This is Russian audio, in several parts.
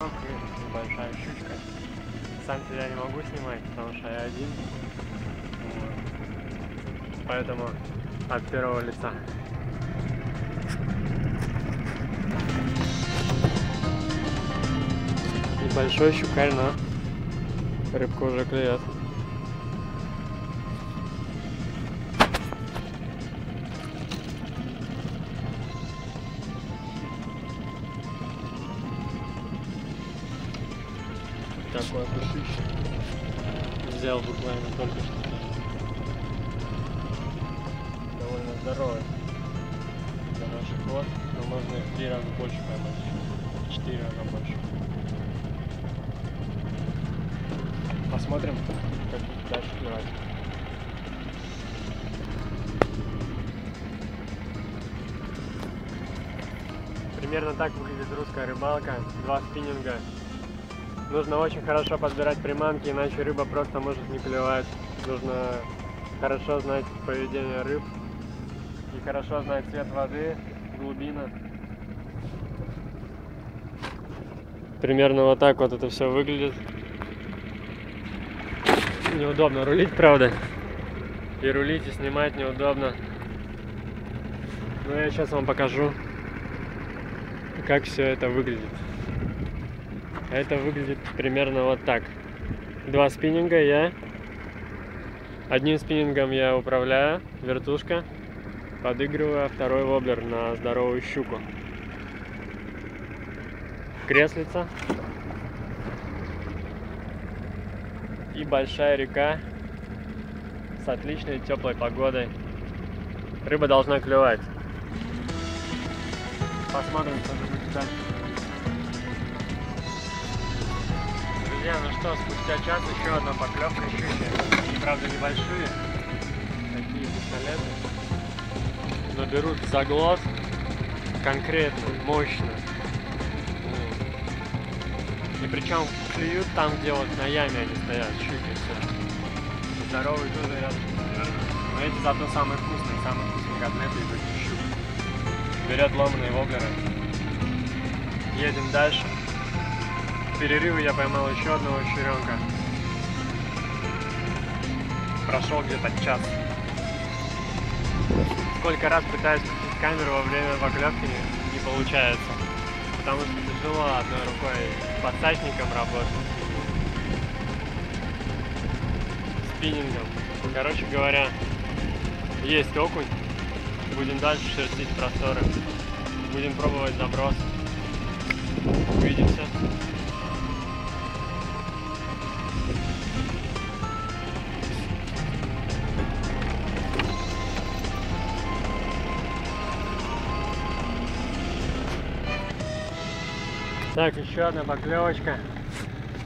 и небольшая щучка. Сам себя не могу снимать, потому что я один. Вот. Поэтому от первого лица. Небольшой щукарь, но рыбка уже клюет. Такое душище. Взял буквально только что. Довольно здоровый для наших вод, но можно их три раза больше поймать. Четыре раза больше. Посмотрим, как дальше клевать. Примерно так выглядит русская рыбалка. Два спиннинга. Нужно очень хорошо подбирать приманки, иначе рыба просто может не клевать. Нужно хорошо знать поведение рыб и хорошо знать цвет воды, глубина. Примерно вот так вот это все выглядит. Неудобно рулить, правда. И рулить, и снимать неудобно. Но я сейчас вам покажу, как все это выглядит. Это выглядит примерно вот так. Два спиннинга я. Одним спиннингом я управляю, вертушка. Подыгрываю, а второй воблер на здоровую щуку. Креслица. И большая река с отличной теплой погодой. Рыба должна клевать. Посмотрим, что будет дальше. Друзья, ну что, спустя час еще одна поклевка щуки. Они, правда, небольшие. Такие пистолеты. Но берут за глаз конкретно, мощно. И причем клюют там, где вот на яме они стоят, щуки все. Здоровые тоже рядом. Но эти зато самые вкусные, самые вкусные котлеты этих щук. Берет ломаные воблеры. Едем дальше. Перерыве я поймал еще одного щуренка. Прошел где-то час. Сколько раз пытаюсь включить камеру во время поклевки, не получается. Потому что тяжело одной рукой подсачником работать. Спиннингом. Короче говоря, есть окунь. Будем дальше шерстить просторы. Будем пробовать заброс. Увидимся. Так, еще одна поклевочка.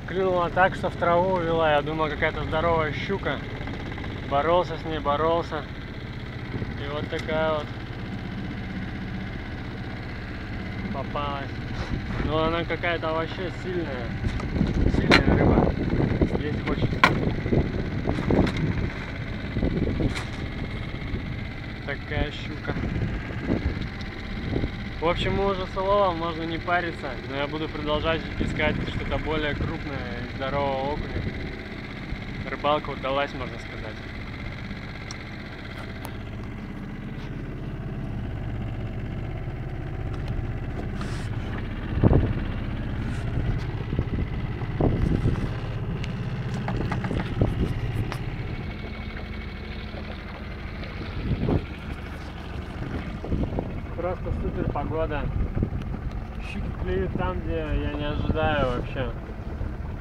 Клюнула так, что в траву увела. Я думал, какая-то здоровая щука. Боролся с ней, боролся. И вот такая вот попалась. Но она какая-то вообще сильная. Сильная рыба. Есть хочет. Такая щука. В общем, мы уже с уловом, можно не париться, но я буду продолжать искать что-то более крупное и здорового окуня. Рыбалка удалась, можно сказать. Просто погода. Щуки клюют там, где я не ожидаю вообще.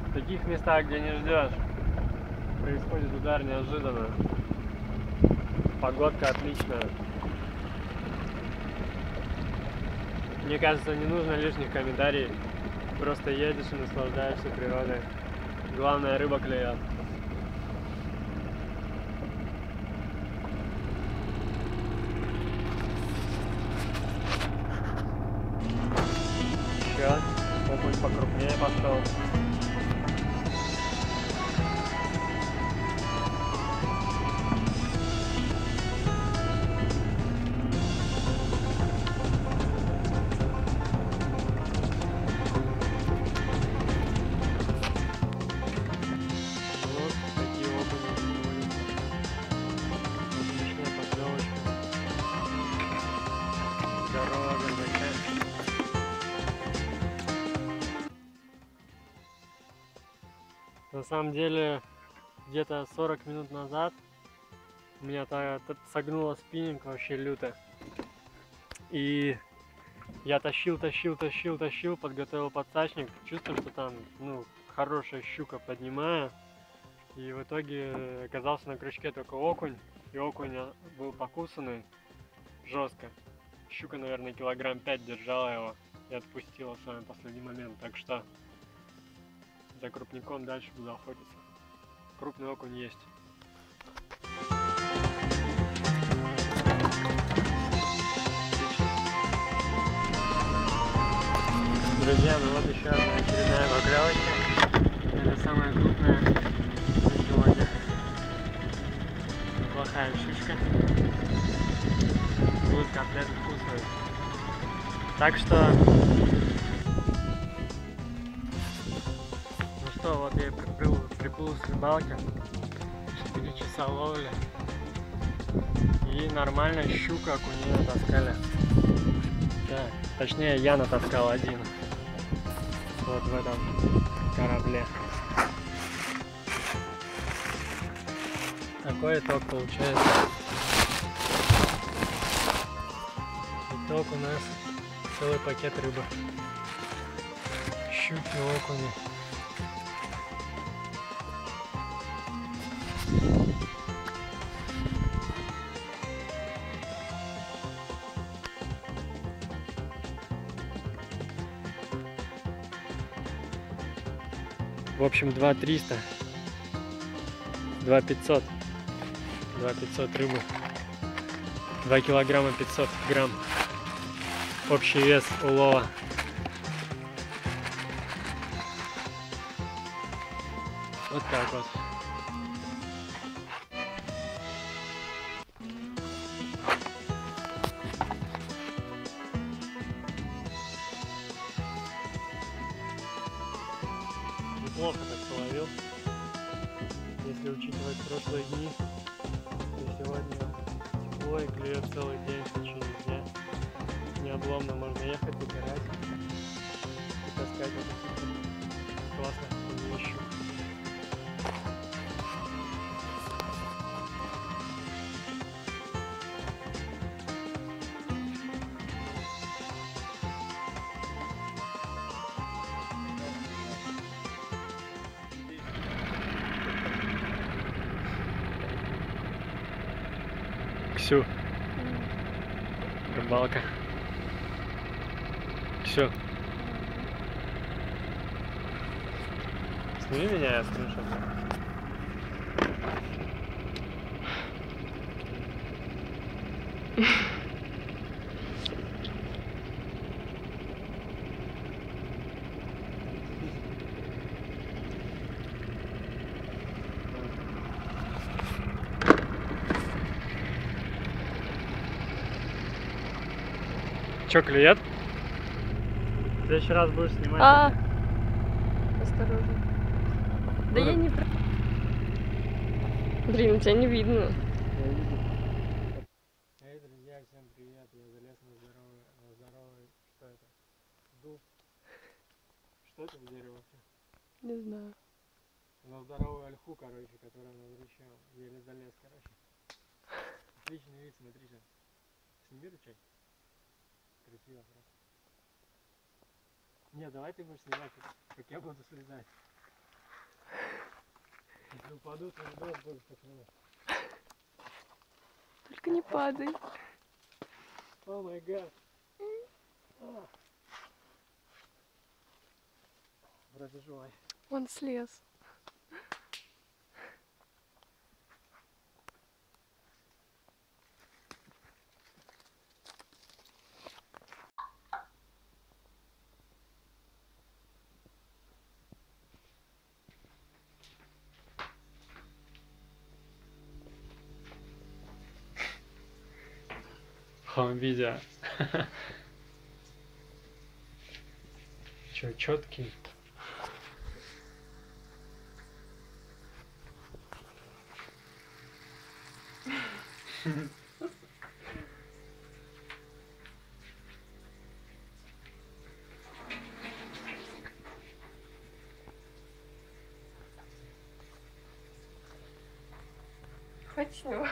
В таких местах, где не ждешь, происходит удар неожиданно. Погодка отличная. Мне кажется, не нужно лишних комментариев. Просто едешь и наслаждаешься природой. Главное, рыба клюет. На самом деле, где-то 40 минут назад у меня та, та- согнуло спиннинг вообще люто. И я тащил, тащил, тащил, тащил, подготовил подсачник. Чувствую, что там, ну, хорошая щука поднимаю. И в итоге оказался на крючке только окунь. И окунь а, был покусанный жестко. Щука, наверное, килограмм 5 держала его и отпустила в самый последний момент. Так что за крупником дальше буду охотиться. Крупный окунь есть. Друзья, ну вот еще одна очередная поклевочка. Это самая крупная за сегодня. Неплохая щучка. Будет котлет вкусный. Так что... что, вот я приплыл, приплыл с рыбалки. 4 часа ловли. И нормально щука окуней натаскали. Да, точнее я натаскал один. Вот в этом корабле. Такой итог получается. Итог у нас целый пакет рыбы. Щуки, окуни. В общем, 2 300. 2 500. 2 500 рыбы. 2 килограмма 500 грамм. Общий вес улова. Вот так вот. Учитывать прошлые дни, то сегодня тепло и клюет целый день в течение дня. Необломно можно ехать, выбирать и таскать вот таких классных вещей. Ксю, рыбалка. Ксю. Сними меня, я скриншот. Че, клюет? В следующий раз будешь снимать. А, осторожно. Да я не... про- Блин, тебя не видно. Эй, друзья, всем привет! Я залез на здоровый, на здоровый, что это? Дуб. Что это за дерево вообще? Не знаю. На здоровую ольху, короче, которая над ручьем. Еле залез, короче. Отличный вид, смотрите. Сними ручей. Красиво просто. Не, давай ты будешь снимать, как- я буду слезать. Если упаду, то видос будет такой. Только не падай. О май гад. А. Вроде живой. Он слез. Хом-видео. Че, четкий? Хочу.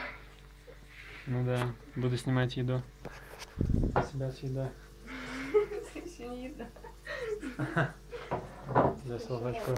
Ну да, буду снимать еду. Себя съеда. Это еще не еда. За салфачку.